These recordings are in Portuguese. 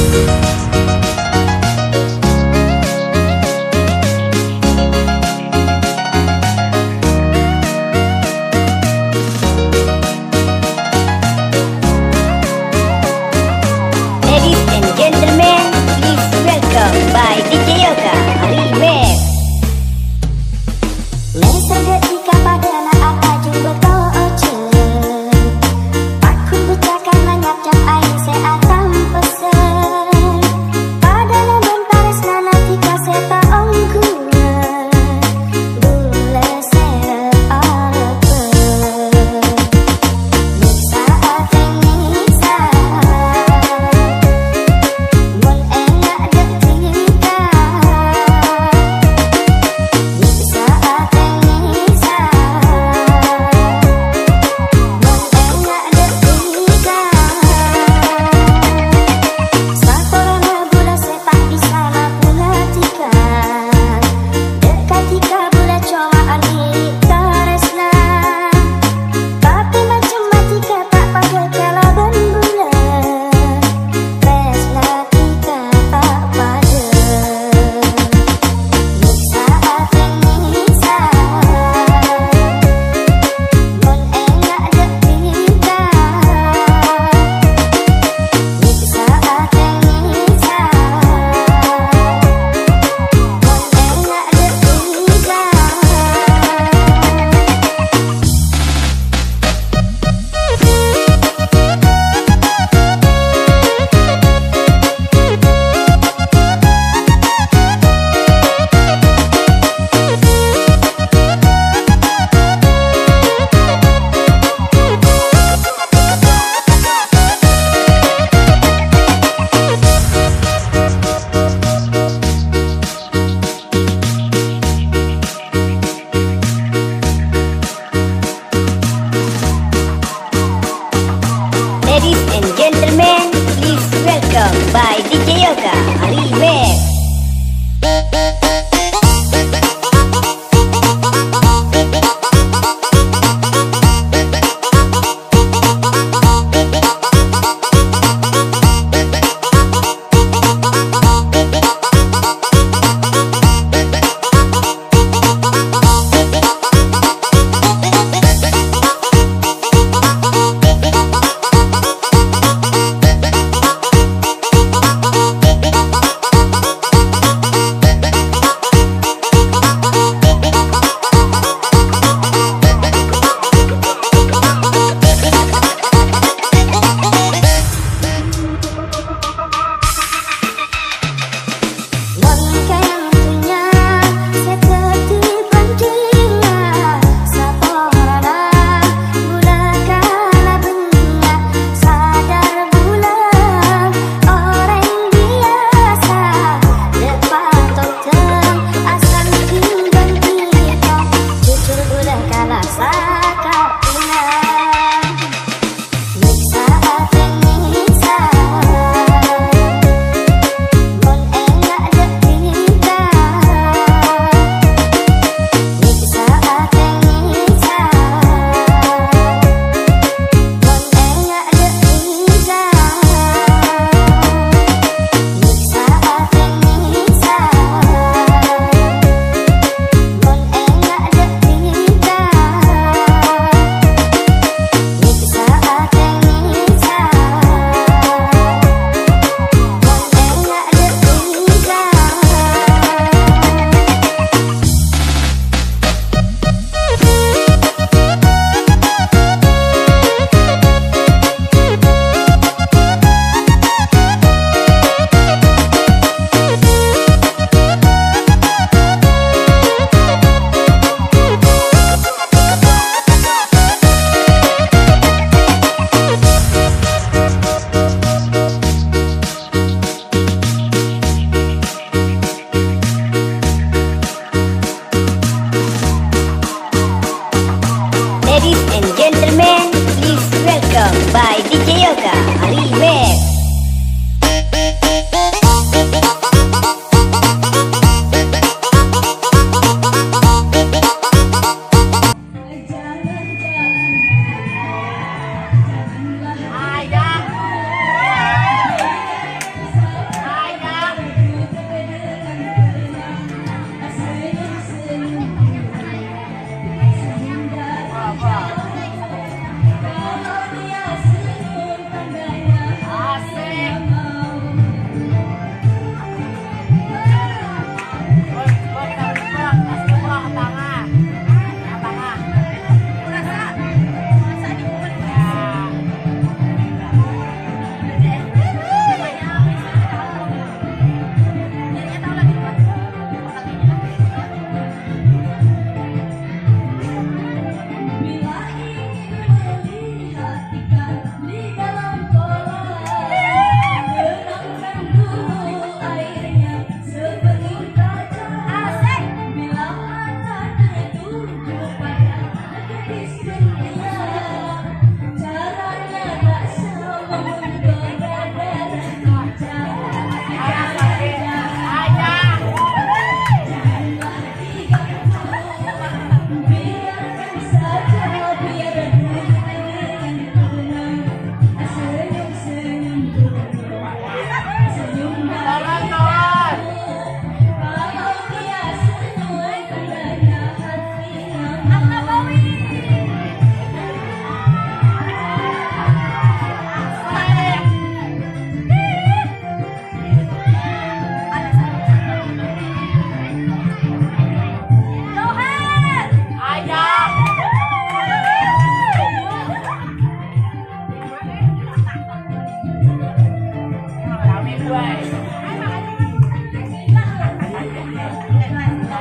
Música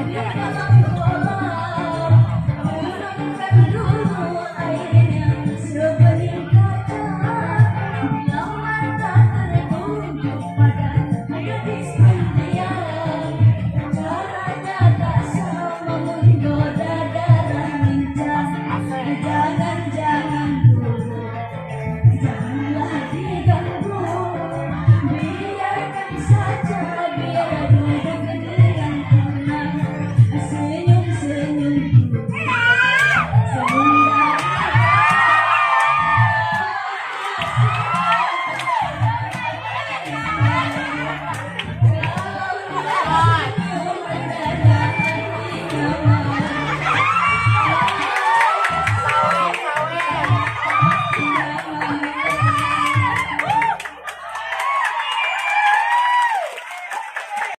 Yeah.